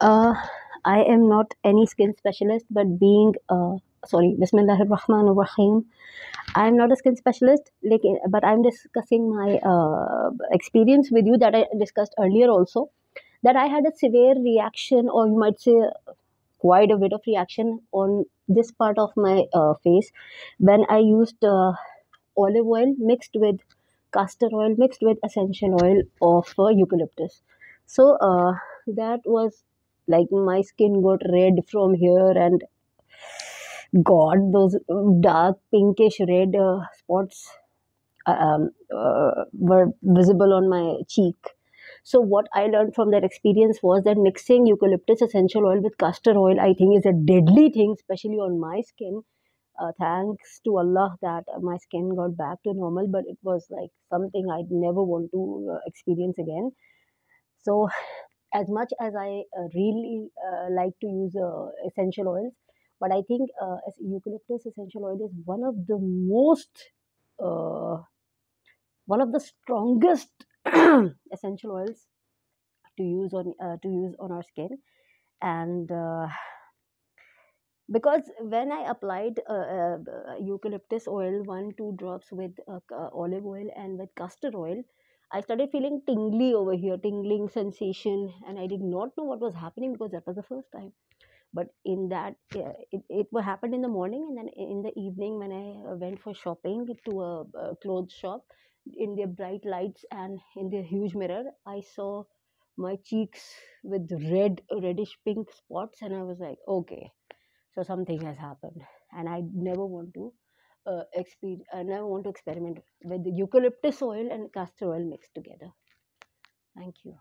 Uh, I am not any skin specialist, but being uh, sorry, Bismillahir Rahmanir Rahim. I am not a skin specialist, like, but I'm discussing my uh, experience with you that I discussed earlier also. That I had a severe reaction, or you might say, quite a bit of reaction on this part of my uh, face when I used uh, olive oil mixed with castor oil mixed with essential oil of uh, eucalyptus. So uh, that was like my skin got red from here and God, those dark pinkish red uh, spots uh, um, uh, were visible on my cheek. So what I learned from that experience was that mixing eucalyptus essential oil with castor oil, I think, is a deadly thing, especially on my skin. Uh, thanks to Allah that my skin got back to normal, but it was like something I'd never want to uh, experience again. So, as much as I uh, really uh, like to use uh, essential oils, but I think eucalyptus essential oil is one of the most, one of the strongest essential oils to use on uh, to use on our skin, and uh, because when I applied uh, eucalyptus oil, one two drops with olive oil and with castor oil, I started feeling tingly over here, tingling sensation, and I did not know what was happening because that was the first time. But in that, it, it happened in the morning, and then in the evening when I uh, went for shopping to a, a clothes shop, in their bright lights and in their huge mirror, I saw my cheeks with red, reddish pink spots, and I was like, okay, so something has happened, and I never want to uh, exper- I want to experiment with the eucalyptus oil and castor oil mixed together. Thank you.